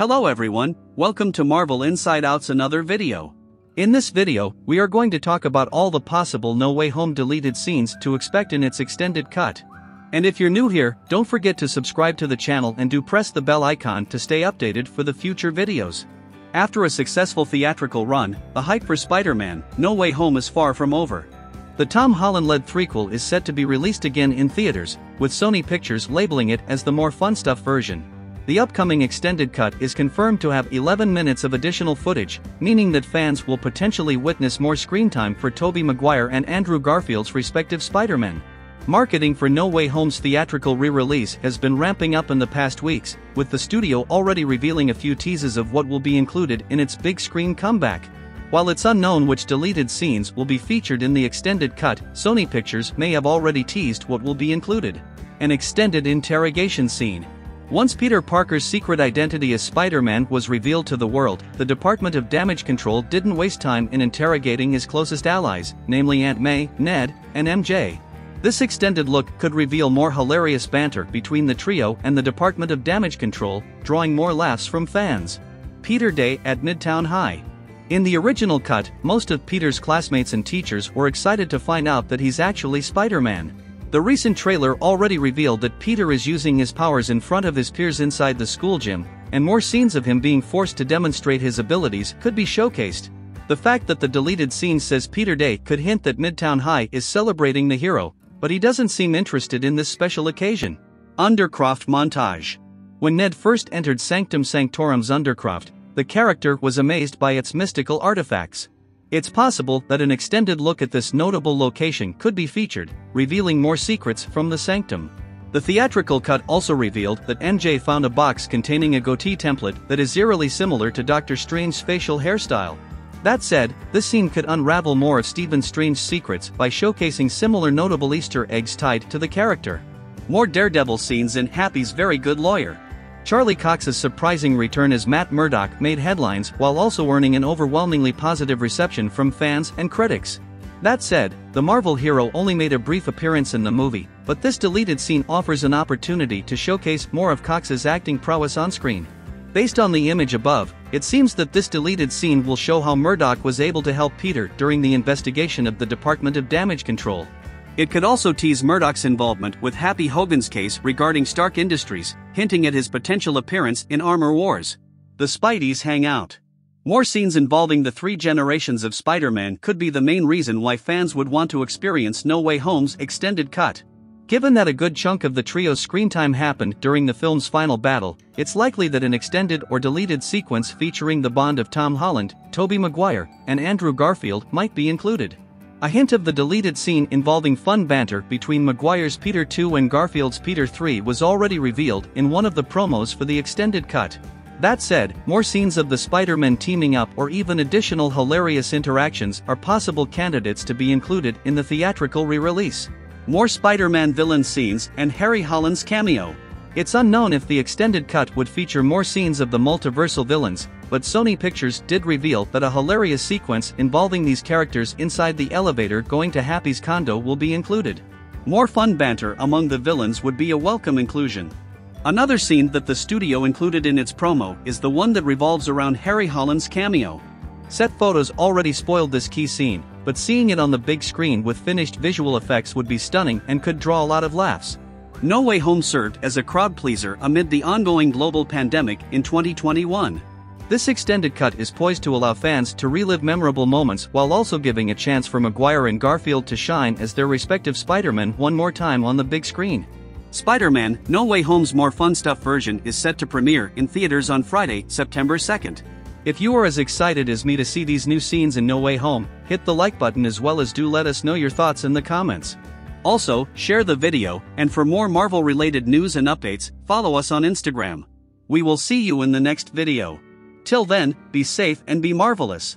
Hello everyone, welcome to Marvel Inside Out's another video. In this video, we are going to talk about all the possible No Way Home deleted scenes to expect in its extended cut. And if you're new here, don't forget to subscribe to the channel and do press the bell icon to stay updated for the future videos. After a successful theatrical run, the hype for Spider-Man, No Way Home is far from over. The Tom Holland-led threequel is set to be released again in theaters, with Sony Pictures labeling it as the more fun stuff version. The upcoming extended cut is confirmed to have 11 minutes of additional footage, meaning that fans will potentially witness more screen time for Tobey Maguire and Andrew Garfield's respective Spider-Men. Marketing for No Way Home's theatrical re-release has been ramping up in the past weeks, with the studio already revealing a few teases of what will be included in its big screen comeback. While it's unknown which deleted scenes will be featured in the extended cut, Sony Pictures may have already teased what will be included. An extended interrogation scene. Once Peter Parker's secret identity as Spider-Man was revealed to the world, the Department of Damage Control didn't waste time in interrogating his closest allies, namely Aunt May, Ned, and MJ. This extended look could reveal more hilarious banter between the trio and the Department of Damage Control, drawing more laughs from fans. Peter Day at Midtown High. In the original cut, most of Peter's classmates and teachers were excited to find out that he's actually Spider-Man. The recent trailer already revealed that Peter is using his powers in front of his peers inside the school gym, and more scenes of him being forced to demonstrate his abilities could be showcased. The fact that the deleted scene says Peter Day could hint that Midtown High is celebrating the hero, but he doesn't seem interested in this special occasion. Undercroft montage. When Ned first entered Sanctum Sanctorum's Undercroft, the character was amazed by its mystical artifacts. It's possible that an extended look at this notable location could be featured, revealing more secrets from the sanctum. The theatrical cut also revealed that MJ found a box containing a goatee template that is eerily similar to Doctor Strange's facial hairstyle. That said, this scene could unravel more of Stephen Strange's secrets by showcasing similar notable Easter eggs tied to the character. More Daredevil scenes in Happy's Very Good Lawyer. Charlie Cox's surprising return as Matt Murdock made headlines while also earning an overwhelmingly positive reception from fans and critics. That said, the Marvel hero only made a brief appearance in the movie, but this deleted scene offers an opportunity to showcase more of Cox's acting prowess on screen. Based on the image above, it seems that this deleted scene will show how Murdock was able to help Peter during the investigation of the Department of Damage Control. It could also tease Murdock's involvement with Happy Hogan's case regarding Stark Industries, hinting at his potential appearance in Armor Wars. The Spideys hang out. More scenes involving the three generations of Spider Man could be the main reason why fans would want to experience No Way Home's extended cut. Given that a good chunk of the trio's screen time happened during the film's final battle, it's likely that an extended or deleted sequence featuring the bond of Tom Holland, Tobey Maguire, and Andrew Garfield might be included. A hint of the deleted scene involving fun banter between Maguire's Peter 2 and Garfield's Peter 3 was already revealed in one of the promos for the extended cut. That said, more scenes of the Spider-Man teaming up or even additional hilarious interactions are possible candidates to be included in the theatrical re-release more Spider-Man villain scenes, and Harry Holland's cameo. It's unknown if the extended cut would feature more scenes of the multiversal villains, but Sony Pictures did reveal that a hilarious sequence involving these characters inside the elevator going to Happy's condo will be included. More fun banter among the villains would be a welcome inclusion. Another scene that the studio included in its promo is the one that revolves around Harry Holland's cameo. Set photos already spoiled this key scene, but seeing it on the big screen with finished visual effects would be stunning and could draw a lot of laughs. No Way Home served as a crowd pleaser amid the ongoing global pandemic in 2021. This extended cut is poised to allow fans to relive memorable moments while also giving a chance for Maguire and Garfield to shine as their respective Spider-Man one more time on the big screen. Spider-Man No Way Home's More Fun Stuff version is set to premiere in theaters on Friday, September 2nd. If you are as excited as me to see these new scenes in No Way Home, hit the like button as well as do let us know your thoughts in the comments. Also, share the video, and for more Marvel related news and updates, follow us on Instagram. We will see you in the next video. Till then, be safe and be marvelous.